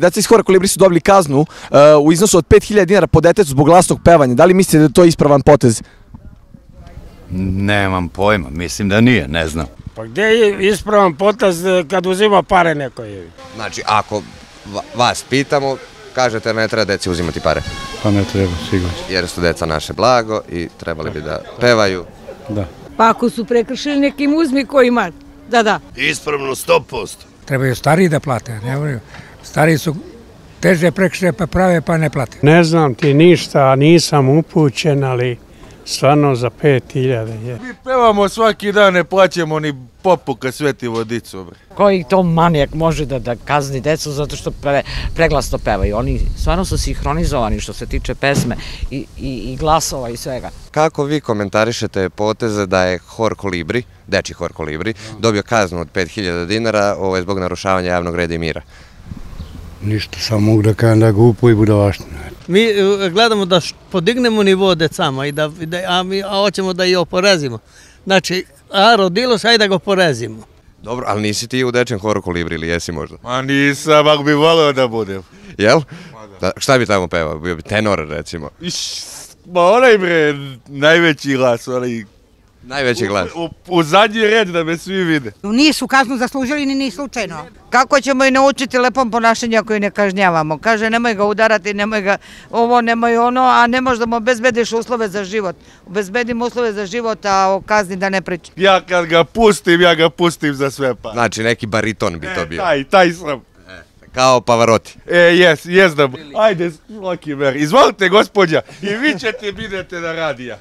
Deca iz Hora Kolibri su dobili kaznu uh, u iznosu od 5000 dinara po detecu zbog glasnog pevanja. Da li mislite da je to ispravan potez? Nemam pojma, mislim da nije, ne znam. Pa gdje je ispravan potez e, kad uzima pare neko je? Znači, ako va- vas pitamo, kažete ne treba deci uzimati pare. Pa ne treba, sigurno. Jer su deca naše blago i trebali bi da pevaju. Da. Pa ako su prekršili nekim uzmi ko ima. Da, da. Ispravno 100%. trebaju stariji da plate, ne moraju. Stariji su teže prekšle pa prave pa ne plate. Ne znam ti ništa, nisam upućen, ali stvarno za 5000 je. Mi pevamo svaki dan, ne plaćamo ni popu kad sveti vodicu. Bre. koji to manijak može da, da kazni decu zato što pre, preglasno pevaju. Oni stvarno su sinhronizovani što se tiče pesme i, i, i glasova i svega. Kako vi komentarišete poteze da je Hor Kolibri, deči Hor Kolibri, dobio kaznu od 5000 dinara ovo je zbog narušavanja javnog reda i mira? Ništa, samo mogu da kažem da je glupo i budalaštino. Mi e, gledamo da podignemo nivo decama, i da, da, a mi a hoćemo da i oporezimo. Znači, a rodilo se, ajde da ga oporezimo. Dobro, ali nisi ti u dečijem Horu Kolibri ili jesi možda? Ma nisam, ako bi volio da budem. Jel? Da, šta bi tamo pevao? Bio bi tenor recimo. Iš, ma onaj bre, najveći glas, onaj... Najveći glas. U, u zadnji red da me svi vide. Nisu kaznu zaslužili ni ni slučajno. Kako ćemo i naučiti lepom ponašanju ako i ne kažnjavamo? Kaže, nemoj ga udarati, nemoj ga ovo, nemoj ono, a ne možda mu obezbediš uslove za život. Obezbedim uslove za život, a o kazni da ne pričam. Ja kad ga pustim, ja ga pustim za sve pa. Znači neki bariton bi to bio. Taj, taj sam. Kao Pavarotti. E, jes, jes da... Ajde, Loki Mer, izvolite gospođa, i vi ćete bidete na radija.